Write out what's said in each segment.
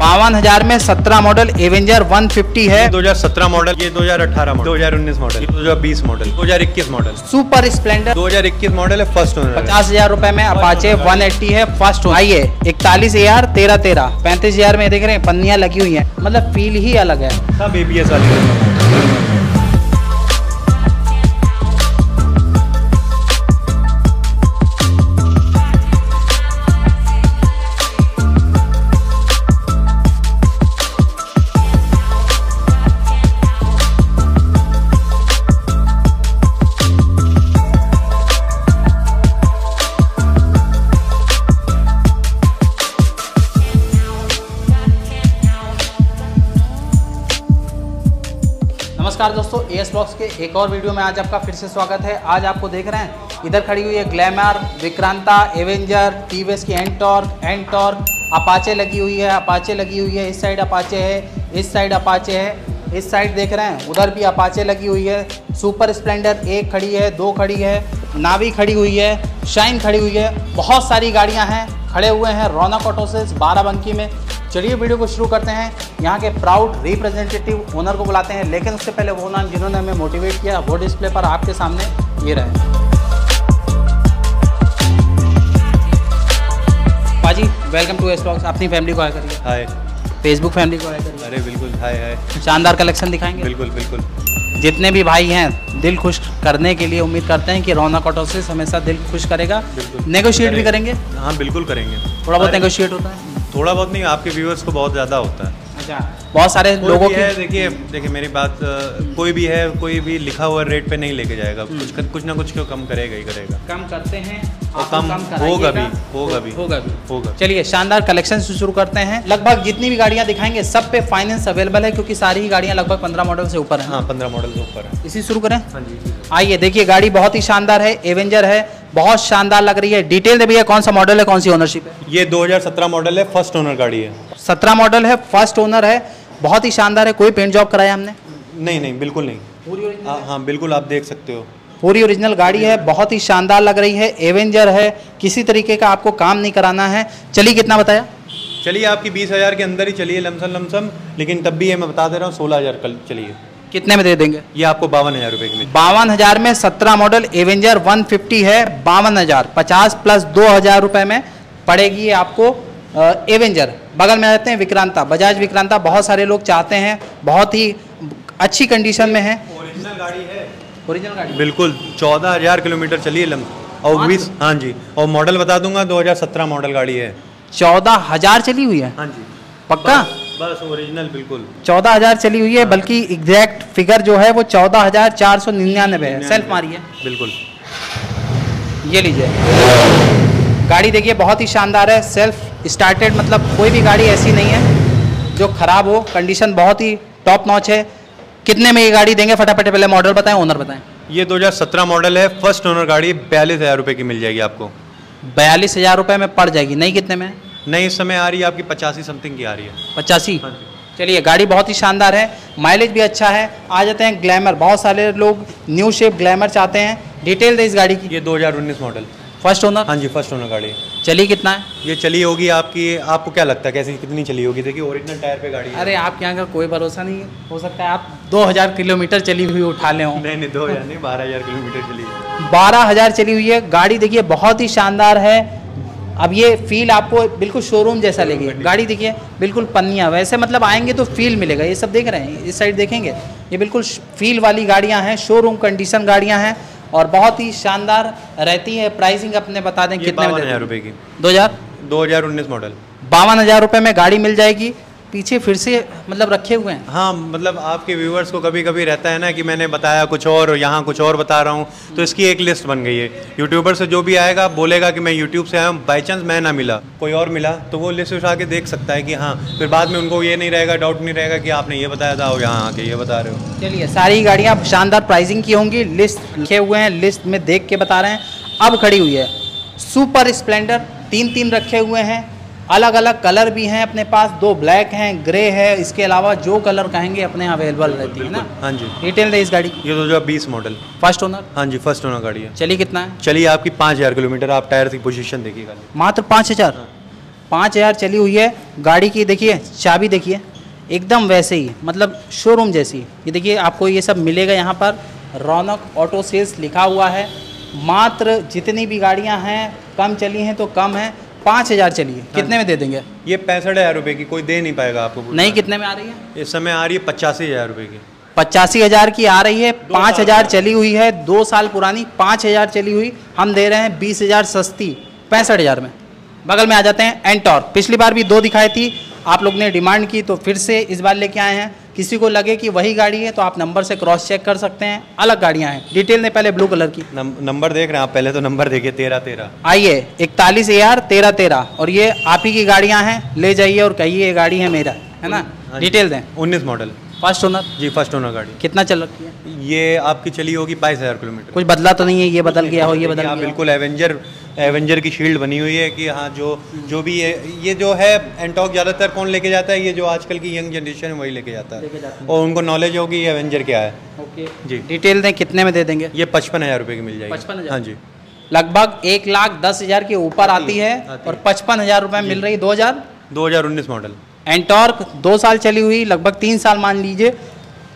बावन हज़ार में सत्रह मॉडल एवेंजर 150 है। 2017 मॉडल ये 2018 मॉडल। 2019 मॉडल। ये 2020 model. 2021 model. Super Splendor 2021 model है फ़र्स्ट ओनर पचास हज़ार रूपए में अपाचे 180 है फ़र्स्ट ओनर आइए इकतालीस हज़ार तेरह तेरह। पैंतीस हज़ार में देख रहे हैं पन्निया लगी हुई है। मतलब फील ही अलग है। सब एबीएस वाली दोस्तों एस ब्लॉग्स के एक और वीडियो में आज आपका फिर से स्वागत है। आज आपको देख रहे हैं, इधर खड़ी हुई है ग्लैमर विक्रांता एवेंजर टीवीएस की एंटॉर्क एंटॉर्क अपाचे लगी हुई है अपाचे लगी हुई है। इस साइड अपाचे है, इस साइड अपाचे है, इस साइड देख रहे हैं, उधर भी अपाचे लगी हुई है। सुपर स्प्लेंडर एक खड़ी है, दो खड़ी है नावी खड़ी हुई है शाइन खड़ी हुई है, बहुत सारी गाड़ियाँ हैं, खड़े हुए हैं। रौनक ऑटो से बाराबंकी में चलिए वीडियो को शुरू करते हैं। यहाँ के प्राउड रिप्रेजेंटेटिव ओनर को बुलाते हैं लेकिन उससे पहले वो ओनर जिन्होंने हमें मोटिवेट किया वो डिस्प्ले पर आपके सामने ये रहे। पाजी वेलकम टू एस ब्लॉग्स अपनी फैमिली को आया करिए। हाय फेसबुक फैमिली को आया करिए। अरे बिल्कुल। हाय हाय शानदार कलेक्शन दिखाएँगे। बिल्कुल बिल्कुल। जितने भी भाई हैं दिल खुश करने के लिए उम्मीद करते हैं कि रौनक ऑटो से हमेशा दिल खुश करेगा। नेगोशिएट भी करेंगे। हाँ बिल्कुल करेंगे। थोड़ा बहुत नेगोशिएट होता है। थोड़ा बहुत नहीं आपके व्यूअर्स को बहुत ज़्यादा होता है। अच्छा बहुत सारे लोगों भी की है देखिए देखिए मेरी बात कोई भी है कोई भी लिखा हुआ रेट पे नहीं लेके जाएगा। हम्म। कुछ कुछ ना कुछ क्यों कम करेगा ही करेगा। कम करते हैं। और कम होगा भी, होगा भी। होगा भी। होगा चलिए शानदार कलेक्शन से शुरू करते हैं। लगभग जितनी भी गाड़ियाँ दिखाएँगे सब पे फाइनेंस अवेलेबल है क्योंकि सारी ही गाड़ियाँ लगभग पंद्रह मॉडल से ऊपर है। हाँ पंद्रह मॉडल से ऊपर है। इसी शुरू करें? हाँ आइए देखिए गाड़ी बहुत ही शानदार है एवेंजर है बहुत शानदार लग रही है। डिटेल दे भैया कौन सा मॉडल है कौन सी ओनरशिप है? ये 2017 मॉडल है फ़र्स्ट ओनर गाड़ी है। सत्रह मॉडल है फ़र्स्ट ओनर है बहुत ही शानदार है। कोई पेंट जॉब कराया हमने? नहीं नहीं बिल्कुल नहीं। पूरी हाँ हाँ बिल्कुल आप देख सकते हो। पूरी ओरिजिनल गाड़ी है बहुत ही शानदार लग रही है एवेंजर है किसी तरीके का आपको काम नहीं कराना है। चलिए कितना बताया? चलिए आपकी बीस हज़ार के अंदर ही चलिए लमसम लमसम लेकिन तब भी ये मैं बता दे रहा हूँ सोलह हज़ार कल चलिए। कितने में दे देंगे? ये आपको बावन हज़ार रुपये की बावन हज़ार में सत्रह मॉडल एवेंजर 150 है बावन हज़ार। पचास प्लस दो हज़ार रुपए में पड़ेगी ये आपको एवेंजर बगल में रहते हैं विक्रांता। बजाज विक्रांता बहुत सारे लोग चाहते हैं बहुत ही अच्छी कंडीशन में है। ओरिजिनल गाड़ी? बिल्कुल चौदह हज़ार किलोमीटर चलिए लम और बीस हाँ जी और मॉडल बता दूँगा 2017 मॉडल गाड़ी है। चौदह हज़ार चली हुई है? हाँ जी। पक्का? बस ओरिजिनल बिल्कुल। चौदह हज़ार चली हुई है बल्कि एग्जैक्ट फिगर जो है वो चौदह हज़ार चार सौ निन्यानवे है सेल्फ मारी है। बिल्कुल। ये लीजिए। गाड़ी देखिए बहुत ही शानदार है। सेल्फ स्टार्टेड मतलब कोई भी गाड़ी ऐसी नहीं है जो खराब हो। कंडीशन बहुत ही टॉप नॉच है। कितने में ये गाड़ी देंगे? फटाफट पहले मॉडल बताएँ ओनर बताएँ। ये 2017 मॉडल है। फ़र्स्ट ओनर गाड़ी बयालीस हज़ार रुपये की मिल जाएगी आपको। बयालीस हज़ार रुपये में पड़ जाएगी। नहीं कितने में? नहीं इस समय आ रही है आपकी पचासी समथिंग की आ रही है। पचासी? हाँ चलिए गाड़ी बहुत ही शानदार है। माइलेज भी अच्छा है। आ जाते हैं ग्लैमर बहुत सारे लोग न्यू शेप ग्लैमर चाहते हैं। डिटेल दे इस गाड़ी की। ये 2019 मॉडल फ़र्स्ट ओनर हाँ जी फ़र्स्ट ओनर गाड़ी। चली कितना है? ये चली होगी आपकी आपको क्या लगता है कैसी कितनी चली होगी? देखिए ओरिजिनल टायर पे गाड़ी अरे आपके यहाँ का कोई भरोसा नहीं है। हो सकता है आप 2000 किलोमीटर चली हुई उठा ले हों। नहीं नहीं दो हज़ार नहीं बारह हज़ार किलोमीटर चली है बारह हज़ार चली हुई है। गाड़ी देखिए बहुत ही शानदार है। अब ये फील आपको बिल्कुल शोरूम जैसा लेगी गाड़ी। देखिए बिल्कुल पन्निया। वैसे मतलब आएँगे तो फील मिलेगा। ये सब देख रहे हैं इस साइड देखेंगे। ये बिल्कुल फील वाली गाड़ियाँ हैं शोरूम कंडीशन गाड़ियाँ हैं। और बहुत ही शानदार रहती है प्राइसिंग अपने बता दें कितने में हज़ार रुपये की। दो हज़ार? दो हज़ार उन्नीस मॉडल बावन हज़ार रुपए में गाड़ी मिल जाएगी। पीछे फिर से मतलब रखे हुए हैं? हाँ मतलब आपके व्यूवर्स को कभी कभी रहता है ना कि मैंने बताया कुछ और और यहाँ कुछ और बता रहा हूँ तो इसकी एक लिस्ट बन गई है। यूट्यूबर से जो भी आएगा बोलेगा कि मैं यूट्यूब से आया हूँ बाई चांस मैं ना मिला कोई और मिला तो वो लिस्ट उठा के देख सकता है कि हाँ फिर बाद में उनको ये नहीं रहेगा डाउट नहीं रहेगा कि आपने ये बताया था और यहाँ आके ये बता रहे हो। चलिए सारी गाड़ियाँ शानदार प्राइसिंग की होंगी लिस्ट लिखे हुए हैं लिस्ट में देख के बता रहे हैं। अब खड़ी हुई है सुपर स्प्लेंडर तीन तीन रखे हुए हैं। अलग अलग कलर भी हैं अपने पास दो ब्लैक हैं ग्रे है इसके अलावा जो कलर कहेंगे अपने यहाँ अवेलेबल रहती है ना? हाँ जी। डिटेल दे इस गाड़ी। ये दो हज़ार बीस मॉडल फ़र्स्ट ओनर हाँ जी फ़र्स्ट ओनर गाड़ी है। चलिए कितना है? चलिए आपकी पाँच हज़ार किलोमीटर आप टायर की पोजीशन देखिए मात्र पाँच हज़ार? पाँच हज़ार चली हुई है। गाड़ी की देखिए चाबी देखिए। एकदम वैसे ही मतलब शोरूम जैसी। ये देखिए आपको ये सब मिलेगा यहाँ पर। रौनक ऑटो सेल्स लिखा हुआ है। मात्र जितनी भी गाड़ियाँ हैं कम चली हैं तो कम है। पाँच हज़ार चलिए। कितने में दे देंगे? ये पैंसठ हज़ार रुपये की कोई दे नहीं पाएगा आपको नहीं कितने में आ रही है? इस समय आ रही है पचासी हज़ार रुपये की। पचासी हज़ार की आ रही है पाँच हज़ार चली हुई है दो साल पुरानी पाँच हज़ार चली हुई। हम दे रहे हैं बीस हज़ार सस्ती पैंसठ हज़ार में। बगल में आ जाते हैं एंटॉर पिछली बार भी दो दिखाई थी आप लोग ने डिमांड की तो फिर से इस बार लेके आए हैं। किसी को लगे कि वही गाड़ी है तो आप नंबर से क्रॉस चेक कर सकते हैं। अलग गाड़ियाँ हैं। डिटेल में पहले ब्लू कलर की। नम, नंबर देख रहे हैं आप पहले तो नंबर देखिए तेरह तेरह आइए इकतालीस ए आर तेरह तेरह और ये आप ही की गाड़ियाँ हैं ले जाइए और कहिए ये गाड़ी है मेरा है ना? हाँ डिटेल दें। उन्नीस मॉडल फ़र्स्ट ओनर जी फ़र्स्ट ओनर गाड़ी। कितना चल रखी है? ये आपकी चली होगी बाईस हज़ार किलोमीटर। कुछ बदला तो नहीं है ये बदल गया हो ये बदल हाँ गया बिल्कुल एवेंजर एवेंजर की शील्ड बनी हुई है कि हाँ जो जो भी ये ये जो है एंटॉक ज़्यादातर कौन लेके जाता है? ये जो आजकल की यंग जनरेशन है वही लेके जाता है। और उनको नॉलेज होगी ये एवेंजर क्या है। ओके जी। डिटेल दें कितने में दे देंगे? ये पचपन हज़ार रुपये की मिल जाएगी। पचपन हाँ जी। लगभग एक लाख दस हज़ार के ऊपर आती है आती और पचपन हज़ार रुपये मिल रही दो हज़ार। दो हज़ार उन्नीस मॉडल एंटॉर्क दो साल चली हुई लगभग तीन साल मान लीजिए।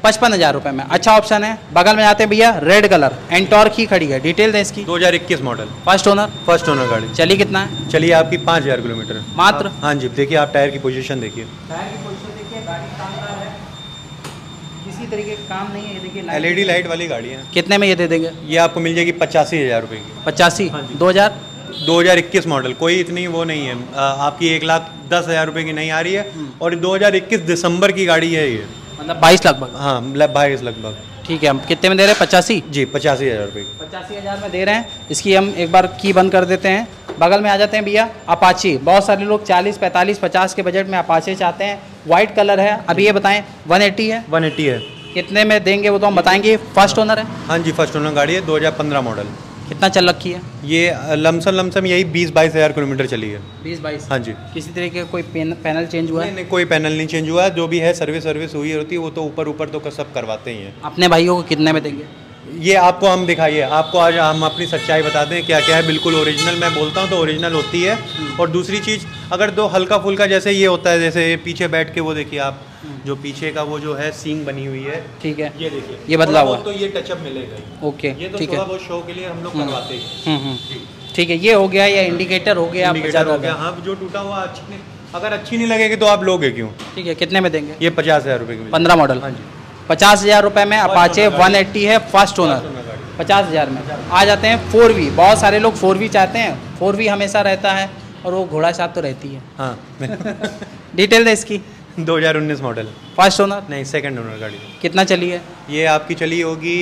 पचपन हज़ार रुपये में। अच्छा ऑप्शन है। बगल में आते हैं भैया रेड कलर एंटॉर्क ही खड़ी है। डिटेल दें इसकी। दो हज़ार इक्कीस model first owner first owner गाड़ी। चली कितना है? चलिए आपकी पाँच हज़ार किलोमीटर। मात्र? हाँ जी देखिए आप टायर की पोजीशन देखिए। किसी तरीके का काम नहीं है। देखिए एलईडी लाइट वाली गाड़ी है। कितने में ये दे देंगे? ये आपको मिल जाएगी पचासी हज़ार रुपये की। पचासी? हाँ। दो हज़ार? 2021 मॉडल कोई इतनी वो नहीं है। आ, आपकी एक लाख दस हज़ार रुपये की नहीं आ रही है। और 2021 दिसंबर की गाड़ी है ये। मतलब बाईस लगभग। हाँ मतलब बाईस लगभग। ठीक है हम कितने में दे रहे हैं? पचासी? जी पचासी हज़ार रुपये। पचासी हज़ार में दे रहे हैं। इसकी हम एक बार की बंद कर देते हैं। बगल में आ जाते हैं भैया अपाची। बहुत सारे लोग 40 45 50 के बजट में अपाचे चाहते हैं। वाइट कलर है। अभी ये बताएँ 180 है। 180 है। कितने में देंगे वो तो हम बताएँगे। फ़र्स्ट ओनर है। हाँ जी फ़र्स्ट ओनर गाड़ी है 2015 मॉडल कितना चल रखी है? ये लमसम लमसम यही बीस बाईस हज़ार किलोमीटर चली है। बीस बाईस? हाँ जी। किसी तरीके का कोई पेन, पैनल चेंज हुआ नहीं है? नहीं कोई पैनल नहीं चेंज हुआ। है जो भी है सर्विस सर्विस हुई होती है वो तो ऊपर ऊपर तो सब करवाते ही हैं। अपने भाइयों को कितने में देंगे? ये आपको हम दिखाइए आपको आज हम अपनी सच्चाई बता दें क्या क्या है बिल्कुल ओरिजिनल मैं बोलता हूँ तो ओरिजिनल होती है। और दूसरी चीज़ अगर दो हल्का फुल्का जैसे ये होता है जैसे पीछे बैठ के वो देखिए आप जो पीछे का वो जो है सींग बनी हुई है ठीक है। ये देखिए। ये बदला थोड़ा हुआ तो ये टचअप मिलेगा ओके ये तो ठीक है। बहुत शो के लिए हम लोग हम्म। करवाते हैं। हम्म, हम्म। ठीक है ये हो गया या इंडिकेटर हो गया ज़्यादा हो गया। हाँ जो टूटा हुआ अच्छी अगर अच्छी नहीं लगेगी तो आप लोगे क्यों? ठीक है कितने में देंगे? ये पचास हज़ार रुपये की पंद्रह मॉडल हाँ जी। पचास हज़ार रुपये में अपाचे। वन एट्टी है फ़र्स्ट ओनर पचास हज़ार में। आ जाते हैं फोर वी बहुत सारे लोग फोर वी चाहते हैं। फोर वी हमेशा रहता है और वो घोड़ा साहब तो रहती है। हाँ। डिटेल है इसकी? 2019 मॉडल फ़र्स्ट ओनर नहीं सेकंड ओनर गाड़ी। कितना चली है? ये आपकी चली होगी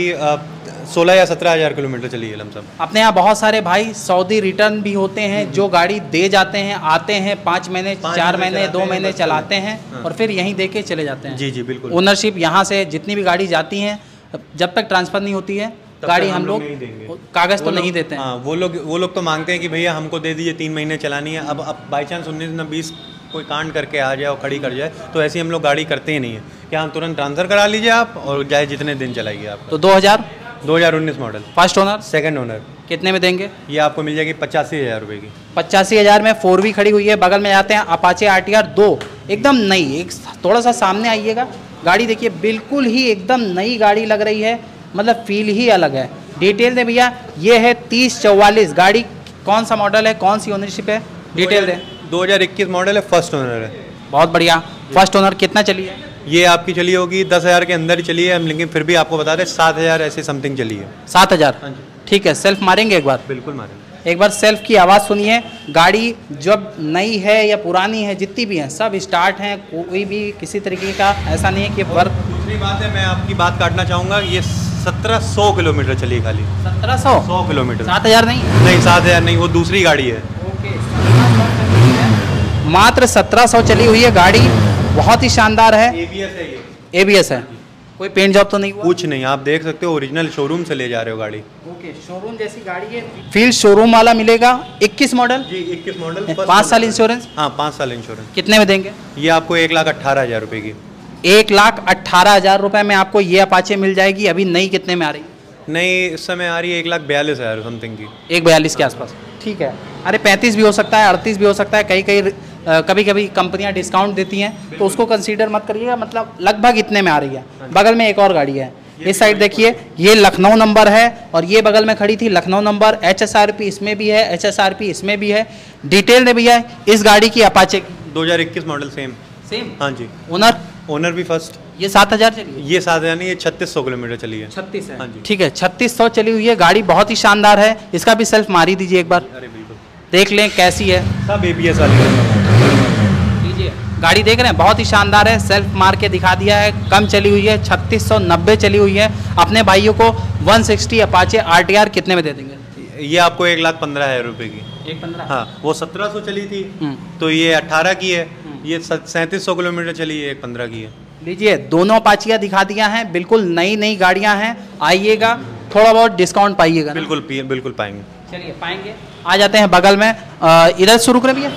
सोलह या सत्रह हज़ार किलोमीटर चली है लमसम। अपने यहाँ बहुत सारे भाई सऊदी रिटर्न भी होते हैं जो गाड़ी दे जाते हैं आते हैं पाँच महीने चार महीने दो महीने चलाते हैं हाँ। और फिर यहीं दे के चले जाते हैं। जी जी बिल्कुल। ओनरशिप यहाँ से जितनी भी गाड़ी जाती हैं जब तक ट्रांसफ़र नहीं होती है गाड़ी हम लोग कागज़ तो नहीं देते हैं। हाँ वो लोग वो लोग तो मांगते हैं कि भैया हमको दे दीजिए तीन महीने चलानी है अब अब बाई चांस उन्नीस न बीस कोई कांड करके आ जाए और खड़ी कर जाए तो ऐसी हम लोग गाड़ी करते ही नहीं है। क्या हम तुरंत ट्रांसफ़र करा लीजिए आप और जाए जितने दिन चलाइए आप। तो दो हज़ार? दो हज़ार उन्नीस model. First owner? Second owner कितने में देंगे? ये आपको मिल जाएगी पचासी हज़ार रुपये की। पचासी हज़ार में फोर वी खड़ी हुई है। बगल में जाते हैं अपाचे आर टी आर दो। एकदम नई एक थोड़ा सा सामने आइएगा। गाड़ी देखिए बिल्कुल ही एकदम नई गाड़ी लग रही है। मतलब फील ही अलग है। डिटेल दें भैया ये है तीस चौवालीस। गाड़ी कौन सा मॉडल है? कौन सी ओनरशिप है? डिटेल दें। दो हज़ार इक्कीस मॉडल है फ़र्स्ट ओनर है। बहुत बढ़िया। फ़र्स्ट ओनर कितना चली है? ये आपकी चली होगी दस हज़ार के अंदर ही चली है हम लेकिन फिर भी आपको बता दें सात हज़ार ऐसे समथिंग चली है। सात हज़ार? हाँ ठीक है सेल्फ मारेंगे एक बार? बिल्कुल मारेंगे। एक बार सेल्फ की आवाज़ सुनिए। गाड़ी जब नई है या पुरानी है जितनी भी है सब स्टार्ट हैं कोई भी किसी तरीके का ऐसा नहीं है कि वर्क दूसरी बात है मैं आपकी बात काटना चाहूँगा ये सत्रह सौ किलोमीटर चली खाली। सत्रह सौ? सौ किलोमीटर। सात हज़ार नहीं? नहीं सात हज़ार नहीं वो दूसरी गाड़ी है। मात्र सत्रह सौ चली हुई है गाड़ी। बहुत ही शानदार है। एबीएस है ये। एबीएस है। कोई पेंट जॉब तो नहीं हुआ? कुछ नहीं आप देख सकते हो ओरिजिनल शोरूम से ले जा रहे हो गाड़ी। ओके शोरूम जैसी गाड़ी है। फ़ील्ड शोरूम वाला मिलेगा। 21 मॉडल जी इक्कीस मॉडल पाँच साल इंश्योरेंस हाँ पाँच साल इंश्योरेंस कितने में देंगे? ये आपको एक लाख अट्ठारह हज़ार रुपये की। एक लाख अट्ठारह हज़ार रुपए में आपको ये अपाचे मिल जाएगी। अभी नई कितने में आ रही है? नहीं इस समय आ रही है एक लाख बयालीस हज़ार समथिंग की। एक बयालीस के आसपास। ठीक है। अरे पैंतीस भी हो सकता है अड़तीस भी हो सकता है कई कई कभी कभी कंपनियाँ डिस्काउंट देती हैं तो उसको कंसीडर मत करिएगा मतलब लगभग इतने में आ रही है। बगल में एक और गाड़ी है। इस साइड देखिए ये लखनऊ नंबर है और ये बगल में खड़ी थी Lucknow number H S R P इसमें भी है एच एस आर पी इसमें भी है। डिटेल ने भी है इस गाड़ी की अपाचे की 2021 मॉडल सेम सेम हाँ जी। ओनर ओनर भी फ़र्स्ट ये सात हज़ार चली है? ये साथ यानी ये छत्तीस सौ किलोमीटर चली है। छत्तीस है। हाँ जी। ठीक है छत्तीस सौ चली हुई है गाड़ी बहुत ही शानदार है। इसका भी सेल्फ मारी दीजिए एक बार। अरे बिल्कुल। देख लें कैसी है। सब ए बी एस वाली। है। गाड़ी देख रहे हैं बहुत ही शानदार है सेल्फ मार के दिखा दिया है कम चली हुई है छत्तीस सौ नब्बे चली हुई है अपने भाइयों को 160 सिक्सटी अपाचे आर कितने में दे देंगे? ये आपको एक लाख पंद्रह हज़ार रुपए की। एक पंद्रह? हाँ वो सत्रह सौ चली थी हम्म। तो ये अट्ठारह की है हम्म। ये सैंतीस सौ किलोमीटर चली है एक पंद्रह की है। लीजिए दोनों अपाचियाँ दिखा दिया हैं बिल्कुल नई नई गाड़ियाँ हैं आइएगा थोड़ा बहुत डिस्काउंट पाइएगा बिल्कुल बिल्कुल पाएँगे। चलिए पाएँगे। आ जाते हैं बगल में इधर शुरू करें भैया?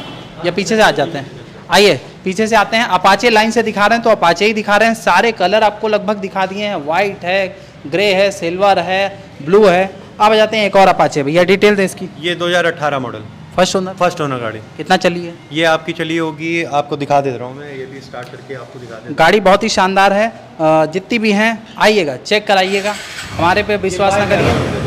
या पीछे से आ जाते हैं? आइए। पीछे से आते हैं। अपाचे लाइन से दिखा रहे हैं तो अपाचे ही दिखा रहे हैं। सारे कलर आपको लगभग दिखा दिए हैं। वाइट है ग्रे है सिल्वर है ब्लू है। अब आ जाते हैं एक और अपाचे भैया डिटेल दें इसकी। ये 2018 model first owner first owner गाड़ी। कितना चली है? ये आपकी चली होगी आपको दिखा दे रहा हूँ मैं। ये भी स्टार्ट करके आपको दिखा दे गाड़ी बहुत ही शानदार है। जितनी भी हैं आइएगा चेक कराइएगा। हमारे पे विश्वास ना करिए।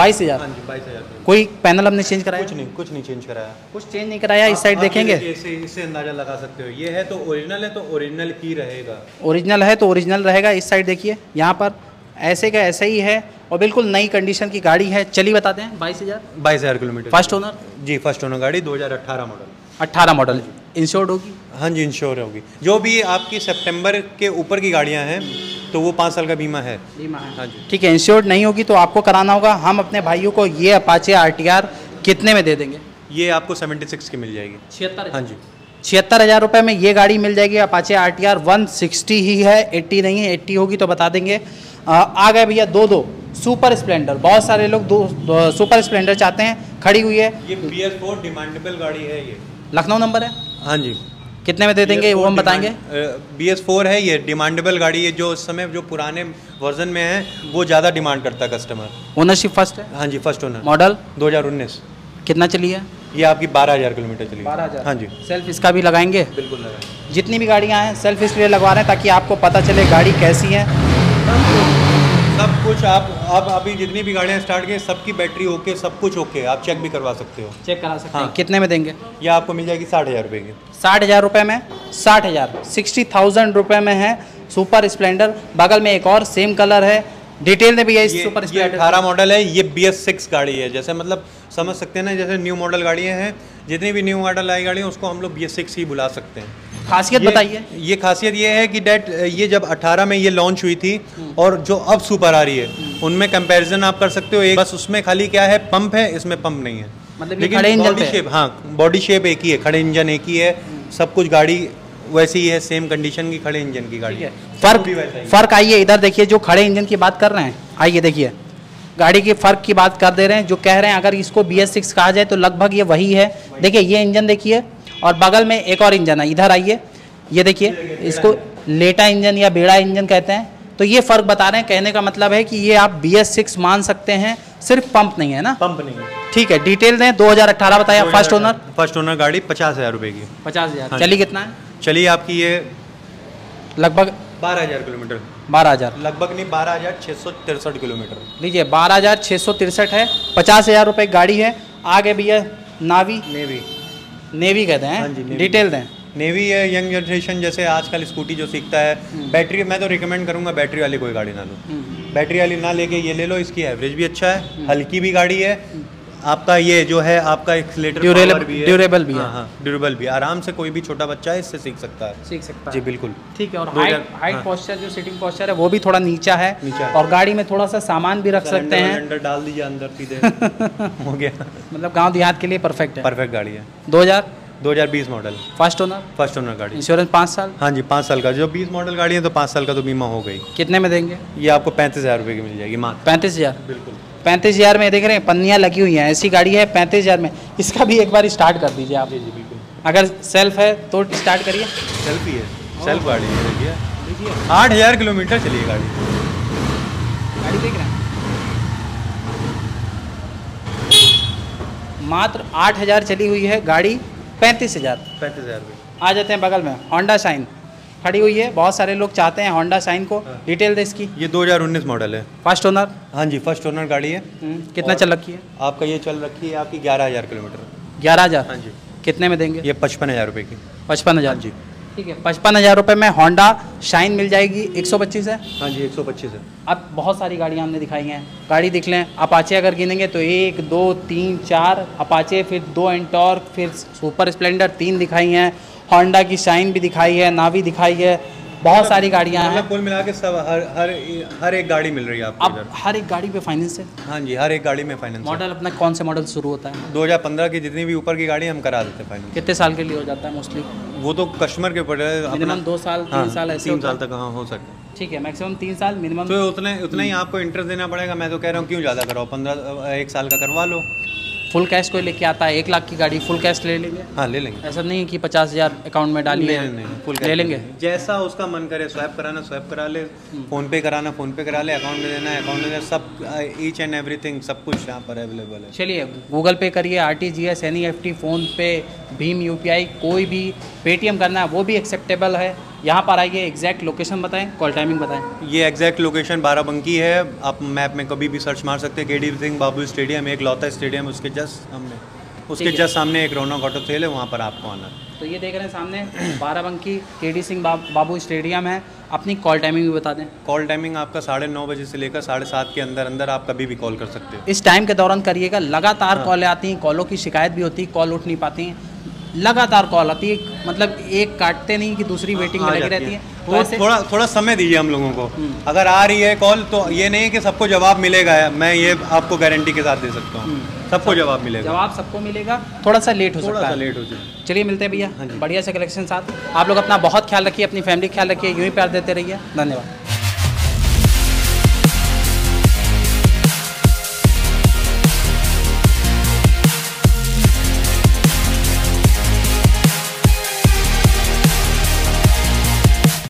बाईस हाँ हज़ार बाईस हज़ार। कोई पैनल हमने चेंज कराया? कुछ नहीं कुछ नहीं चेंज कराया। कुछ चेंज नहीं कराया इस साइड देखेंगे। इससे इससे अंदाज़ा लगा सकते हो। ये है तो ओरिजिनल है तो ओरिजिनल ही रहेगा। ओरिजिनल है तो ओरिजिनल रहेगा इस साइड देखिए यहाँ पर ऐसे का ऐसे ही है और बिल्कुल नई कंडीशन की गाड़ी है। चलिए बताते हैं बाईस हज़ार। बाईस हज़ार किलोमीटर। फ़र्स्ट ओनर जी फ़र्स्ट ओनर गाड़ी 2018 मॉडल अट्ठारह मॉडल इंश्योर्ड होगी? हाँ जी इंश्योर होगी। जो भी आपकी सितंबर के ऊपर की गाड़ियाँ हैं तो वो पाँच साल का बीमा है। बीमा है। हाँ जी। ठीक है इंश्योर्ड नहीं होगी तो आपको कराना होगा। हम अपने भाइयों को ये अपाचे आरटीआर कितने में दे देंगे? ये आपको 76 की मिल जाएगी। छिहत्तर हाँ। जी। छिहत्तर हज़ार रुपये में ये गाड़ी मिल जाएगी। Apache R T R one sixty ही है। एट्टी नहीं है एट्टी होगी तो बता देंगे। आ, आ गए भैया दो दो। सुपर स्प्लेंडर बहुत सारे लोग दो, दो सुपर स्प्लेंडर चाहते हैं। खड़ी हुई है। ये बी एस फोर डिमांडेबल गाड़ी है ये। लखनऊ नंबर है? हाँ जी। कितने में दे देंगे? वो हम बताएँगे। बी एस फोर है ये डिमांडेबल गाड़ी है जो उस समय जो पुराने वर्जन में है वो ज़्यादा डिमांड करता है कस्टमर ओनरशिप फ़र्स्ट है? हाँ जी फ़र्स्ट ओनर मॉडल 2019 कितना चली है? ये आपकी बारह हज़ार किलोमीटर चली बारह हज़ार? हाँ जी। सेल्फ इसका भी लगाएँगे? बिल्कुल लगाए जितनी भी गाड़ियाँ हैं सेल्फ इसलिए लगवा रहे हैं ताकि आपको पता चले गाड़ी कैसी है। सब कुछ आप आप अभी जितनी भी गाड़ियाँ स्टार्ट की सबकी बैटरी ओके सब कुछ ओके आप चेक भी करवा सकते हो। चेक करा सकते हाँ। हैं। कितने में देंगे? ये आपको मिल जाएगी साठ हज़ार रुपये की। साठ हज़ार रुपये में? साठ हज़ार। सिक्सटी थाउज़ेंड रुपये में है सुपर स्प्लेंडर। बगल में एक और सेम कलर है। डिटेल में भी है ये सुपर ये स्प्लेंडर। अठारह मॉडल है ये बी एस सिक्स गाड़ी है। जैसे मतलब समझ सकते हैं ना जैसे न्यू मॉडल गाड़ियाँ हैं जितनी भी न्यू मॉडल आई गाड़ी उसको हम लोग बी एस सिक्स ही बुला सकते हैं। खासियत बताइए। ये खासियत ये है कि डेट ये जब 18 में ये लॉन्च हुई थी और जो अब सुपर आ रही है उनमें कंपैरिजन आप कर सकते हो एक बस उसमें खाली क्या है पंप है इसमें पंप नहीं है। मतलब खड़े बॉडी शेप हाँ बॉडी शेप एक ही है खड़े इंजन एक ही है सब कुछ गाड़ी वैसे ही है सेम कंडीशन की खड़े इंजन की गाड़ी है। फ़र्क। फ़र्क आइए इधर देखिए जो खड़े इंजन की बात कर रहे हैं आइए देखिए। गाड़ी के फ़र्क की बात कर दे रहे हैं जो कह रहे हैं अगर इसको बी एस सिक्स कहा जाए तो लगभग ये वही है। देखिए ये इंजन देखिए और बगल में एक और इंजन है इधर आइए। ये देखिए इसको लेटा इंजन या बेड़ा इंजन कहते हैं। तो ये फ़र्क बता रहे हैं कहने का मतलब है कि ये आप बी एस सिक्स मान सकते हैं सिर्फ़ पंप नहीं है ना? पंप नहीं है। ठीक है डिटेल दें 2018 बताया फ़र्स्ट ओनर। फ़र्स्ट ओनर गाड़ी पचास हज़ार रुपए की। पचास हज़ार। हाँ चली कितना है? चलिए आपकी ये लगभग बारह हज़ार किलोमीटर। बारह हज़ार। लगभग नहीं बारह हज़ार छः सौ तिरसठ किलोमीटर। लीजिए बारह हज़ार छः सौ तिरसठ है पचास हज़ार रुपये की गाड़ी है। आगे भैया नावी। नेवी। नेवी कहते हाँ हैं। डिटेल दें। नेवी है यंग जनरेशन जैसे आजकल स्कूटी जो सीखता है बैटरी मैं तो रिकमेंड करूँगा बैटरी वाली कोई गाड़ी ना लो। बैटरी वाली ना लेके ये ले लो इसकी एवरेज भी अच्छा है हल्की भी गाड़ी है आपका ये जो है आपका एक्सीलेटर power भी है। durable भी है। हाँ हाँ ड्यूरेबल भी आराम से कोई भी छोटा बच्चा है इससे सीख सकता है। सीख सकता है। जी बिल्कुल। ठीक है और हाइट। पोस्चर जो सिटिंग पोस्चर है वो भी थोड़ा नीचा है। नीचा है। और गाड़ी में थोड़ा सा सामान भी रख सकते हैं। डाल दीजिए अंदर सीधे। हो गया। मतलब गाँव देहात के लिए परफेक्ट है। परफेक्ट गाड़ी है। दो हज़ार? 2020 model first owner first owner गाड़ी। इंश्योरेंस पाँच साल? हाँ जी पाँच साल का। जो 20 मॉडल गाड़ी है तो पाँच साल का तो बीमा हो गई। कितने में देंगे? ये आपको पैंतीस हज़ार रुपये की मिल जाएगी मात्र। पैंतीस हज़ार। बिल्कुल। पैंतीस हज़ार में देख रहे हैं पन्नियाँ लगी हुई हैं ऐसी गाड़ी है पैंतीस हज़ार में। इसका भी एक बार स्टार्ट कर दीजिए आप। जी जी बिल्कुल। अगर सेल्फ है तो स्टार्ट करिए। सेल्फ ही है सेल्फ गाड़ी है देखिए। आठ हज़ार किलोमीटर चली है गाड़ी। गाड़ी देख रहे हैं। मात्र आठ हज़ार चली हुई है गाड़ी पैंतीस हज़ार। पैंतीस हज़ार आ जाते हैं बगल में होंडा शाइन खड़ी हुई है। बहुत सारे लोग चाहते हैं होंडा शाइन को। हाँ। डिटेल दे इसकी। ये 2019 मॉडल है। फ़र्स्ट ओनर हाँ जी फ़र्स्ट ओनर गाड़ी है। कितना चल रखी है? आपका ये चल रखी है आपकी ग्यारह हज़ार किलोमीटर। ग्यारह हज़ार? हाँ जी। कितने में देंगे? ये पचपन हज़ार रुपये की। पचपन हज़ार। हाँ जी। ठीक है पचपन हज़ार रुपये में होंडा शाइन मिल जाएगी। एक सौ पच्चीस है? हाँ जी एक सौ पच्चीस है। अब बहुत सारी गाड़ियाँ हमने दिखाई हैं। गाड़ी दिख लें अपाचे अगर गिनेंगे तो एक दो तीन चार अपाचे फिर दो एंटॉर्क फिर सुपर स्प्लेंडर तीन दिखाई हैं। होंडा की शाइन भी दिखाई है नावी दिखाई है बहुत सारी गाड़ियाँ हैं। मतलब कुल मिला के सब हर हर हर एक गाड़ी मिल रही है आपको अब हर एक गाड़ी पे फाइनेंस है। हाँ जी हर एक गाड़ी में फाइनेंस मॉडल अपना कौन से मॉडल शुरू होता है? 2015 की जितनी भी ऊपर की गाड़ी हम करा देते हैं फाइनेंस कितने साल के लिए हो जाता है मोस्टली वो तो कस्टमर के ऊपर है मिनिमम दो साल तीन हाँ, साल ऐसे तीन साल तक हाँ हो सकता है। ठीक है मैक्सिमम तीन साल मिनिमम तो उतने उतना ही आपको इंटरेस्ट देना पड़ेगा मैं तो कह रहा हूँ क्यों ज़्यादा कराओ पंद्रह एक साल का करवा लो। फुल कैश कोई लेके आता है एक लाख की गाड़ी फुल कैश ले लेंगे? हाँ ले लेंगे। ऐसा नहीं है कि पचास हज़ार अकाउंट में डालिए नहीं नहीं फुल ले लेंगे? जैसा उसका मन करे स्वैप कराना स्वैप करा ले। फ़ोन पे कराना फ़ोन पे करा ले अकाउंट में देना अकाउंट में देना सब ईच एंड एवरीथिंग सब कुछ यहाँ पर अवेलेबल है। चलिए गूगल पे करिए R T G S N E F T PhonePe Bhim U P I कोई भी पेटीएम करना है वो भी एक्सेप्टेबल है। यहाँ पर आइए एग्जैक्ट लोकेशन बताएँ कॉल टाइमिंग बताएँ। ये एग्जैक्ट लोकेशन बाराबंकी है। आप मैप में कभी भी सर्च मार सकते हैं। के डी सिंह बाबू स्टेडियम एक लौता स्टेडियम उसके जस्ट सामने। उसके जस्ट सामने एक रौनक ऑटो सेल है वहाँ पर आपको आना। तो ये देख रहे हैं सामने बाराबंकी के डी सिंह बाबू स्टेडियम है। अपनी कॉल टाइमिंग भी बता दें। कॉल टाइमिंग आपका साढ़े नौ बजे से लेकर साढ़े सात के अंदर अंदर आप कभी भी कॉल कर सकते हो। इस टाइम के दौरान करिएगा लगातार हाँ। कॉलें आती हैं कॉलों की शिकायत भी होती है कॉल उठ नहीं पाती हैं। लगातार कॉल आती है मतलब एक काटते नहीं कि दूसरी वेटिंग में लगी रहती है। है। तो ऐसे- थोड़ा थोड़ा समय दीजिए हम लोगों को। हम्म। अगर आ रही है कॉल तो ये नहीं है कि सबको जवाब मिलेगा मैं ये आपको गारंटी के साथ दे सकता हूँ। सबको जवाब मिलेगा। जवाब सबको मिलेगा। थोड़ा सा लेट हो थोड़ा सकता सा है। लेट हो जाए। चलिए मिलते हैं भैया। हाँ बढ़िया से कलेक्शन साथ। आप लोग अपना बहुत ख्याल रखिए अपनी फैमिली का ख्याल रखिए। यूँ ही प्यार देते रहिए। धन्यवाद।